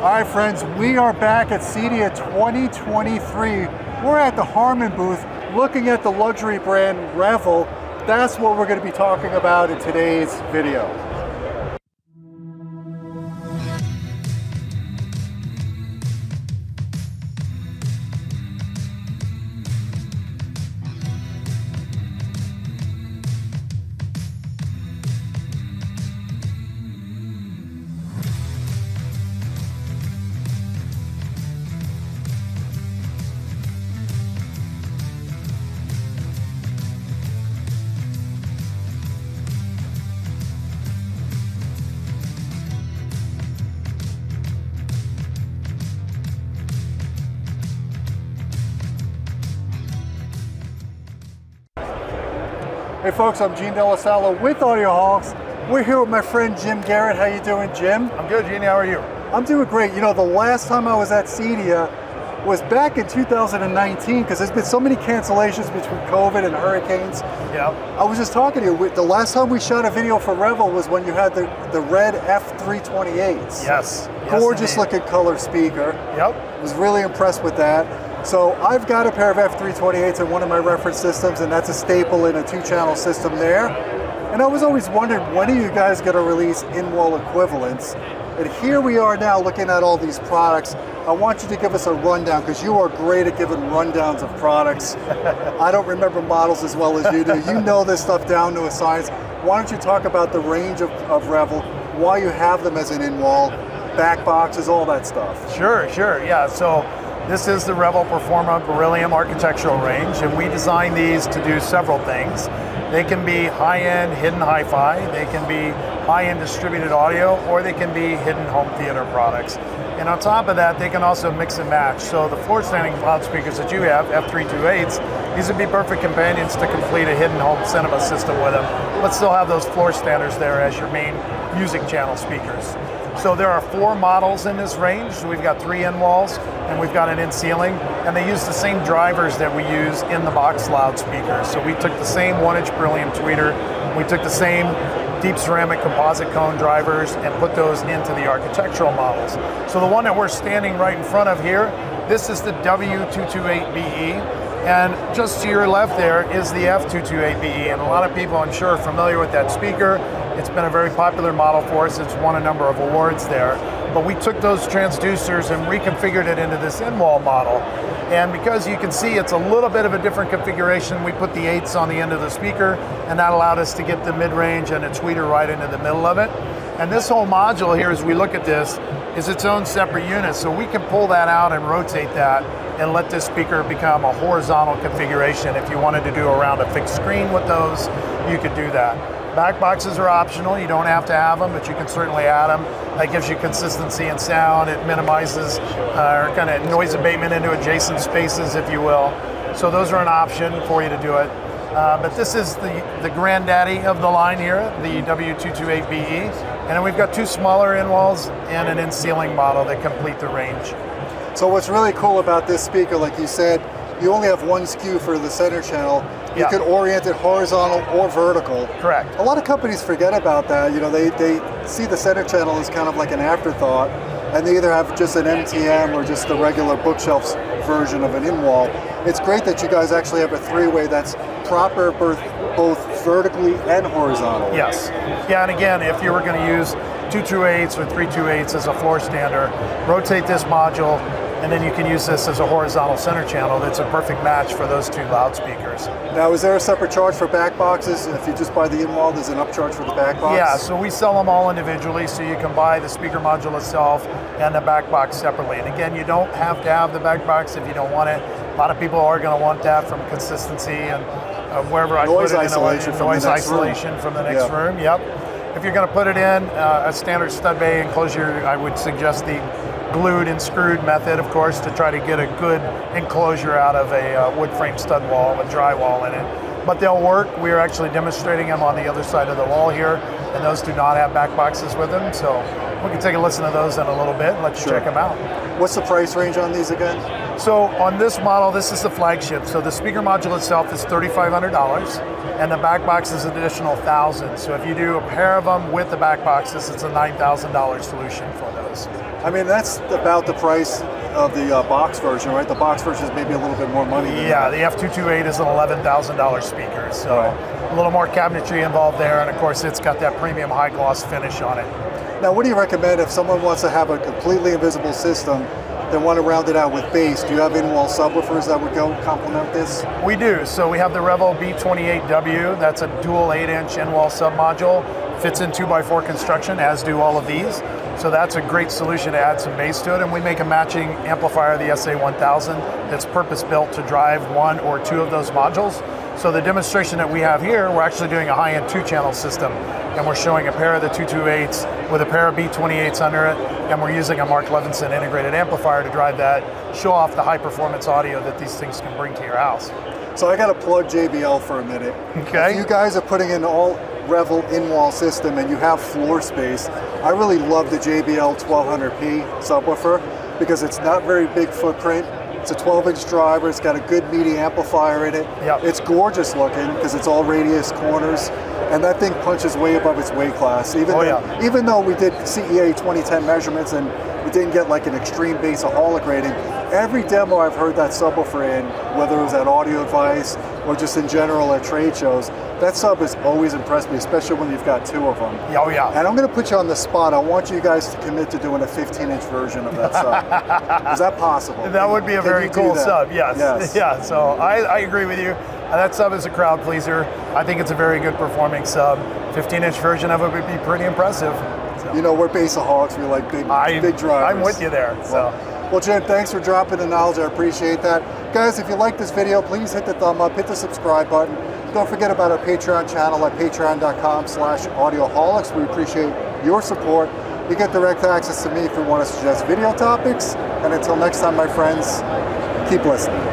All right, friends, we are back at CEDIA 2023. We're at the Harman booth looking at the luxury brand Revel. That's what we're going to be talking about in today's video. Hey folks, I'm Gene DellaSala with Audioholics. We're here with my friend Jim Garrett. How you doing, Jim? I'm good, Gene. How are you? I'm doing great. You know, the last time I was at CEDIA was back in 2019 because there's been so many cancellations between COVID and hurricanes. Yeah. I was just talking to you. The last time we shot a video for Revel was when you had the, the red F328s. Yes. Gorgeous yes, looking color speaker. Yep. Was really impressed with that. So I've got a pair of F328s in one of my reference systems, and that's a staple in a two-channel system there. And I was always wondering, when are you guys going to release in-wall equivalents? And here we are now looking at all these products. I want you to give us a rundown because you are great at giving rundowns of products. I don't remember models as well as you do. You know this stuff down to a science. Why don't you talk about the range of, of Revel, why you have them as an in-wall, back boxes, all that stuff. Sure, sure, yeah. So this is the Revel Performa Beryllium architectural range, and we design these to do several things. They can be high-end hidden hi-fi, they can be high-end distributed audio, or they can be hidden home theater products. And on top of that, they can also mix and match. So the floor standing loudspeakers that you have, F328s, these would be perfect companions to complete a hidden home cinema system with them, but still have those floor standers there as your main music channel speakers. So there are four models in this range. We've got three in walls and we've got an in ceiling, and they use the same drivers that we use in the box loudspeakers. So we took the same one inch beryllium tweeter, we took the same deep ceramic composite cone drivers and put those into the architectural models. So the one that we're standing right in front of here, this is the W228BE, and just to your left there is the F228BE, and a lot of people I'm sure are familiar with that speaker. It's been a very popular model for us. It's won a number of awards there. But we took those transducers and reconfigured it into this in-wall model. And because you can see it's a little bit of a different configuration, we put the eights on the end of the speaker, and that allowed us to get the mid-range and a tweeter right into the middle of it. And this whole module here, as we look at this, is its own separate unit. So we can pull that out and rotate that and let this speaker become a horizontal configuration. If you wanted to do around a fixed screen with those, you could do that. Back boxes are optional. You don't have to have them, but you can certainly add them. That gives you consistency in sound. It minimizes uh, kind of noise abatement into adjacent spaces, if you will. So those are an option for you to do it. Uh, but this is the, the granddaddy of the line here, the W228BE. And then we've got two smaller in walls and an in ceiling model that complete the range. So what's really cool about this speaker, like you said, you only have one SKU for the center channel. You Yeah. can orient it horizontal or vertical. Correct. A lot of companies forget about that. You know, they, they see the center channel as kind of like an afterthought, and they either have just an MTM or just the regular bookshelves version of an in-wall. It's great that you guys actually have a three-way that's proper both, both vertically and horizontally. Yes. Yeah, and again, if you were going to use 228s or 328s as a floor stander, rotate this module, and then you can use this as a horizontal center channel. That's a perfect match for those two loudspeakers. Now, is there a separate charge for back boxes? If you just buy the in-wall, there's an upcharge for the back box? Yeah, so we sell them all individually, so you can buy the speaker module itself and the back box separately. And again, you don't have to have the back box if you don't want it. A lot of people are going to want that from consistency and uh, wherever I Noise put it isolation in from noise next room. isolation from the next Yeah. room. Yep. If you're going to put it in uh, a standard stud bay enclosure, I would suggest the glued and screwed method, of course, to try to get a good enclosure out of a uh, wood frame stud wall with drywall in it. But they'll work. We are actually demonstrating them on the other side of the wall here, and those do not have back boxes with them. So we can take a listen to those in a little bit and let you Sure. check them out. What's the price range on these again? So on this model, this is the flagship. So the speaker module itself is $3,500 and the back box is an additional 1000 So if you do a pair of them with the back boxes, it's a $9,000 solution for those. I mean, that's about the price of the uh, box version, right? The box version is maybe a little bit more money. yeah, that. the F228 is an $11,000 speaker, so right. A little more cabinetry involved there, and of course it's got that premium high gloss finish on it. Now, what do you recommend if someone wants to have a completely invisible system They want to round it out with bass. Do you have in-wall subwoofers that would go complement this? We do. So we have the Revel B28W. That's a dual 8-inch in-wall sub module. Fits in 2x4 construction, as do all of these. So that's a great solution to add some bass to it. And we make a matching amplifier, the SA1000, that's purpose-built to drive one or two of those modules. So the demonstration that we have here, we're actually doing a high-end two-channel system, and we're showing a pair of the 228s with a pair of B28s under it, and we're using a Mark Levinson integrated amplifier to drive that, show off the high-performance audio that these things can bring to your house. So I got to plug JBL for a minute. Okay. If you guys are putting in all Revel in-wall system and you have floor space, I really love the JBL 1200p subwoofer because it's not very big footprint it's a 12 inch driver, it's got a good MIDI amplifier in it. Yep. It's gorgeous looking because it's all radius corners and that thing punches way above its weight class. Even, oh, though, yeah. even though we did CEA 2010 measurements and we didn't get like an extreme bassaholic rating, every demo I've heard that subwoofer in, whether it was at Audio Advice or just in general at trade shows, that sub has always impressed me, especially when you've got two of them. Oh yeah. And I'm going to put you on the spot. I want you guys to commit to doing a 15-inch version of that sub. Is that possible? That would be a Can very cool sub. Yes. yes. Yeah. So I, I agree with you. Uh, that sub is a crowd pleaser. I think it's a very good performing sub. 15-inch version of it would be pretty impressive. So. You know, we're bassaholics. We like big, I, big drivers. I'm with you there. So. Well, Jim, thanks for dropping the knowledge. I appreciate that. Guys, if you like this video, please hit the thumb up, hit the subscribe button. Don't forget about our Patreon channel at patreon.com slash audioholics. We appreciate your support. You get direct access to me if you want to suggest video topics. And until next time, my friends, keep listening.